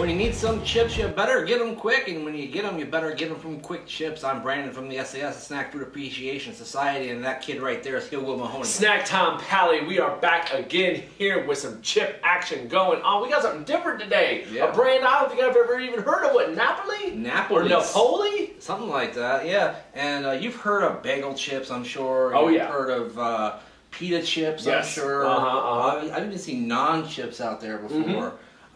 When you need some chips, you better get them quick, and when you get them, you better get them from Quick Chips. I'm Brandon from the SAS Snack Food Appreciation Society, and that kid right there is Will Mahoney. Snack Time Pally, we are back again here with some chip action going on. We got something different today. Yeah. A brand I don't think I've ever even heard of. What, Napoli? Napoli. Or Napoli? Something like that, yeah. And uh, you've heard of bagel chips, I'm sure. Oh, you've yeah. heard of uh, pita chips, Yes. I'm sure. Uh-huh, uh-huh. I- I've even seen naan-chips out there before. Mhm.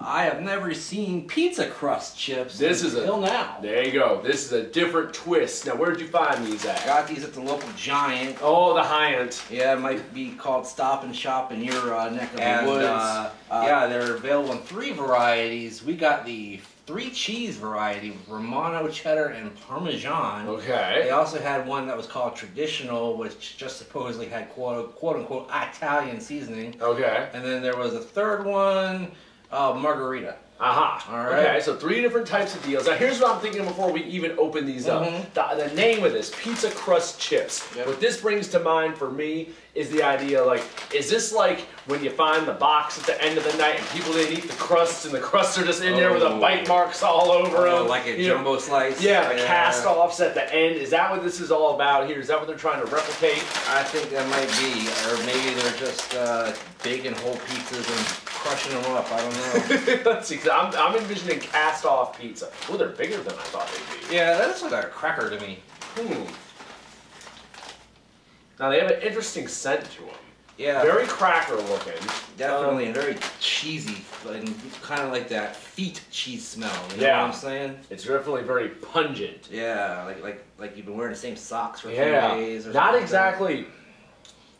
I have never seen pizza crust chips This is a- until now. There you go. This is a different twist. Now, where did you find these at? Got these at the local Giant. Oh, the Hyant. Yeah, it might be called Stop and Shop in your uh, neck of And, the woods. uh, uh, yeah, they're available in three varieties. We got the three cheese variety with Romano cheddar and Parmesan. Okay. They also had one that was called traditional, which just supposedly had quote, quote unquote Italian seasoning. Okay. And then there was a third one, uh, margherita. Aha. All right. Okay, so three different types of deals. Now, here's what I'm thinking before we even open these up. The, the name of this, Pizza Crust Chips. Yep. What this brings to mind for me is the idea like, is this like when you find the box at the end of the night and people didn't eat the crusts and the crusts are just in there with the Oh. bite marks all over them? like a You know, jumbo slice. Yeah, the cast offs at the end. Is that what this is all about here? Is that what they're trying to replicate? I think that might be, or maybe they're just uh, baking whole pizzas and crushing them up. I don't know. Let's see, 'cause I'm, I'm envisioning cast off pizza. Oh, they're bigger than I thought they'd be. yeah, that looks like a cracker to me. Hmm. Now they have an interesting scent to them. Yeah, Very cracker looking. definitely, and very cheesy, and kind of like that feet cheese smell. You know Yeah. what I'm saying? It's definitely very pungent. Yeah, like like like you've been wearing the same socks for a Yeah. few days. Or something. Not something. exactly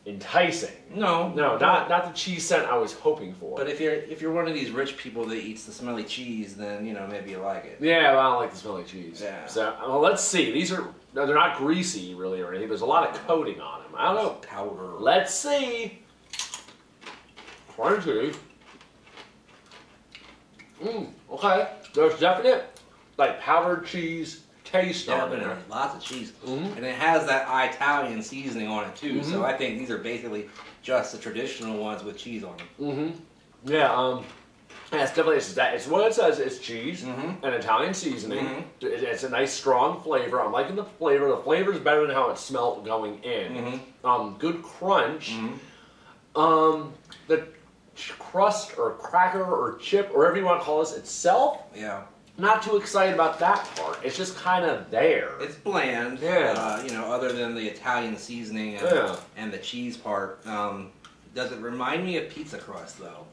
enticing. No, No, not not the cheese scent I was hoping for. But if you're if you're one of these rich people that eats the smelly cheese, then you know maybe you like it. yeah, well, I don't like the smelly cheese. Yeah. So well, let's see. These are no, they're not greasy really or anything. There's a lot of coating on them. I don't know. Powder. Let's see. Crunchy. Mmm, okay. There's definite, like, powdered cheese taste on there. lots of cheese, Mhm. and it has that Italian seasoning on it too. So Mhm. I think these are basically just the traditional ones with cheese on them. Mm-hmm. Yeah, um, it's definitely, it's, that, it's what it says, it's cheese Mhm. and Italian seasoning. Mhm. It- it's a nice strong flavor. I'm liking the flavor. The flavor is better than how it smelled going in. Mhm. Um, good crunch. Um, the crust or cracker or chip or whatever you want to call this itself, Yeah, not too excited about that part. It's just kind of there. it's bland. Yeah. Uh, you know, other than the Italian seasoning and, Yeah. and the cheese part. Um, does it remind me of pizza crust though?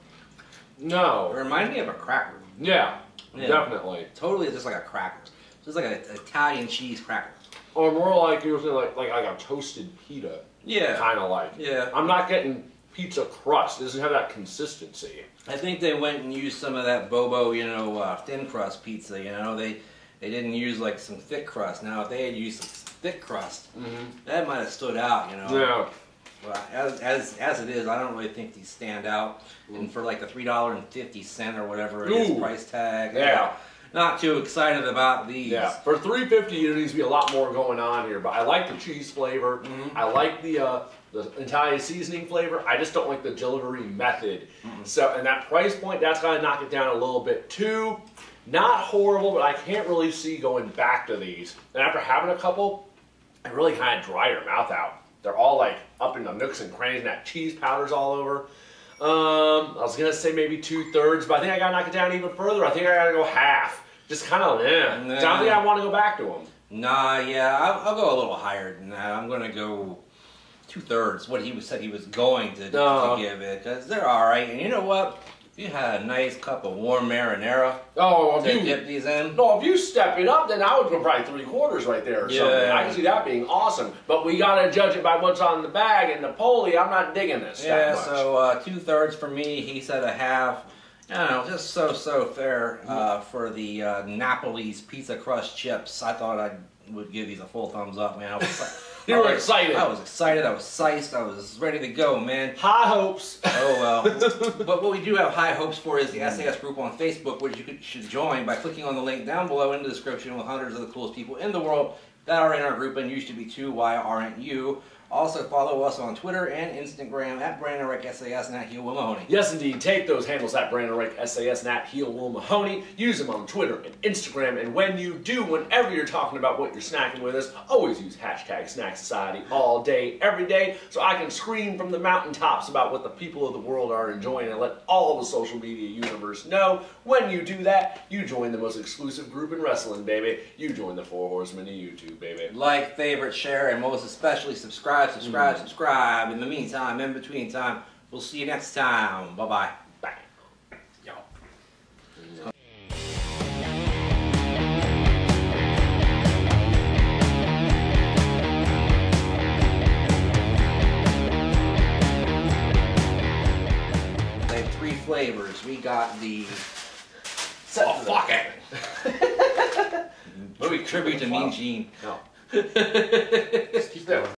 No. It reminds me of a cracker. Yeah, Yeah. definitely. Totally, just like a cracker. Just like an Italian cheese cracker. Or more like usually like like like a toasted pita, Yeah. kind of like. Yeah. I'm not getting pizza crust. It doesn't have that consistency. I think they went and used some of that Bobo, you know, uh, thin crust pizza. You know, they they didn't use like some thick crust. Now, if they had used some thick crust, Mm-hmm. that might have stood out. You know. Yeah. Well, as, as as it is, I don't really think these stand out. And for like the three dollar and fifty cent or whatever it is Ooh. price tag, Yeah. Not too excited about these. Yeah. For 350, there needs to be a lot more going on here. But I like the cheese flavor. Mhm. I like the uh, the Italian seasoning flavor. I just don't like the delivery method. So, and that price point, that's got to knock it down a little bit too. Not horrible, but I can't really see going back to these. And after having a couple, I really kind of dry your mouth out. They're all like up in the nooks and crannies, and that cheese powder's all over. Um, I was gonna say maybe two thirds, but I think I gotta knock it down even further. I think I gotta go half. Just kind of, yeah. I don't think I want to go back to him. Nah, yeah, I'll, I'll go a little higher than that. I'm gonna go two thirds. What he was said he was going to, No. to give it because they're all right. And you know what? If you had a nice cup of warm marinara Oh, to if you, dip these in, no, if you step it up, then I would go probably three quarters right there or something. Yeah. I can see that being awesome. But we gotta judge it by what's on the bag, and Napoli, I'm not digging this. yeah. that much. So uh, two thirds for me. He said a half. I don't know, just so so fair uh, for the uh, Napoli's pizza crust chips. I thought I would give these a full thumbs up, man. You I were was- excited. I was excited. I was sized. I was ready to go, man. high hopes. Oh well. but what we do have high hopes for is the SAS group on Facebook, which you should join by clicking on the link down below in the description with hundreds of the coolest people in the world that are in our group and used to be too. Why aren't you? Also follow us on Twitter and Instagram at Brandon Ryche SAS and at Heel Will Mahoney. Yes, indeed. Take those handles at Brandon Ryche, SAS, and at Heel Will Mahoney. Use them on Twitter and Instagram. And when you do, whenever you're talking about what you're snacking with us, always use hashtag Snack Society all day, every day, so I can scream from the mountaintops about what the people of the world are enjoying and let all the social media universe know. When you do that, you join the most exclusive group in wrestling, baby. You join the Four Horsemen of YouTube, baby. Like, favorite, share, and most especially subscribe, Mm-hmm. subscribe, subscribe. In the meantime, in between time, we'll see you next time. Bye bye. Bye. Yo. They have three flavors. We got the Set oh to the- fuck it. Tribute to Mean Gene. No. Just keep that.